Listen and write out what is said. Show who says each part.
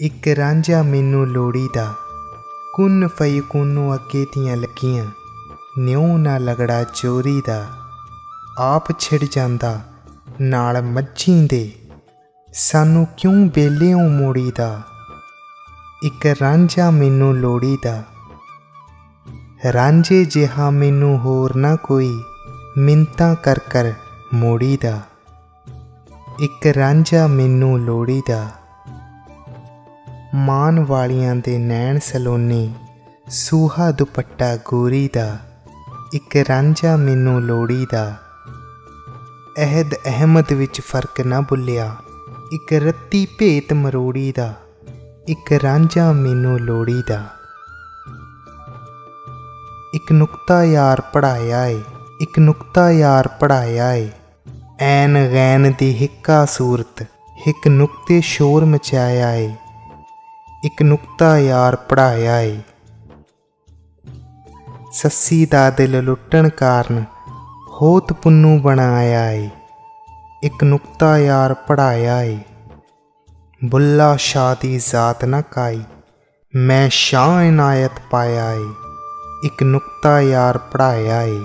Speaker 1: ਇੱਕ ਰਾਂਝਾ ਮੈਨੂੰ ਲੋੜੀ ਦਾ ਕੁਨ ਫਈ ਕੁੰਨੂ ਅੱਗੇ ਦੀਆਂ ਲੱਗੀਆਂ। ਨਿਉ ਨਾ ਲਗੜਾ ਚੋਰੀ ਦਾ। ਆਪ ਛਿੜ ਜਾਂਦਾ, ਨਾਲ ਮੱਝੀ ਦੇ। ਸਾਨੂੰ ਕਿਉਂ ਬੇਲਿਓਂ ਮੋੜੀ ਦਾ ਇੱਕ ਰਾਂਝਾ ਮੈਨੂੰ ਲੋੜੀ ਦਾ ਰਾਂਝੇ ਜਿਹਾ ਮੈਨੂੰ ਹੋਰ ਨਾ ਕੋਈ ਮਿੰਤਾ ਕਰ ਕਰ ਮੋੜੀ ਦਾ ਇੱਕ ਰਾਂਝਾ ਮੈਨੂੰ ਲੋੜੀ ਦਾ ਮਾਨ ਵਾਲੀਆਂ ਦੇ ਨੈਣ ਸਲੋਨੀ, ਸੂਹਾ ਦੁਪੱਟਾ ਗੋਰੀ ਦਾ, ਇੱਕ ਰਾਂਝਾ ਮੈਨੂੰ ਲੋੜੀ ਦਾ। ਅਹਿਦ ਅਹਿਮਦ ਵਿੱਚ ਫ਼ਰਕ ਨਾ ਭੁੱਲਿਆ, ਇੱਕ ਰੱਤੀ ਭੇਤ ਮਰੋੜੀ ਦਾ, ਇੱਕ ਰਾਂਝਾ ਮੈਨੂੰ ਲੋੜੀ ਦਾ। ਇੱਕ ਨੁਕਤਾ ਯਾਰ ਪੜਾਇਆ ਏ, ਇੱਕ ਨੁਕਤਾ ਯਾਰ ਪੜਾਇਆ ਏ। ਐਨ ਗੈਨ ਦੀ ਹਿੱਕਾ ਸੂਰਤ ਇੱਕ ਨੁਕਤੇ ਸ਼ੋਰ ਮਚਾਇਆ ਏ। ਇੱਕ ਨੁਕਤਾ ਯਾਰ ਪੜਾਇਆ ਏ। ਸੱਸੀ ਦਾ ਦਿਲ ਲੁੱਟਣ ਕਾਰਨ ਹੋਤ ਪੁੰਨੂ ਬਣਾਇਆ ਏ। ਇੱਕ ਨੁਕਤਾ ਯਾਰ ਪੜਾਇਆ ਏ। ਬੁੱਲਾ ਸ਼ਾਦੀ ਜ਼ਾਤ ਨਾ ਕਾਈ, ਮੈਂ ਸ਼ਾਹ ਇਨਾਇਤ ਪਾਇਆ ਏ। ਇੱਕ ਨੁਕਤਾ ਯਾਰ ਪੜਾਇਆ ਏ।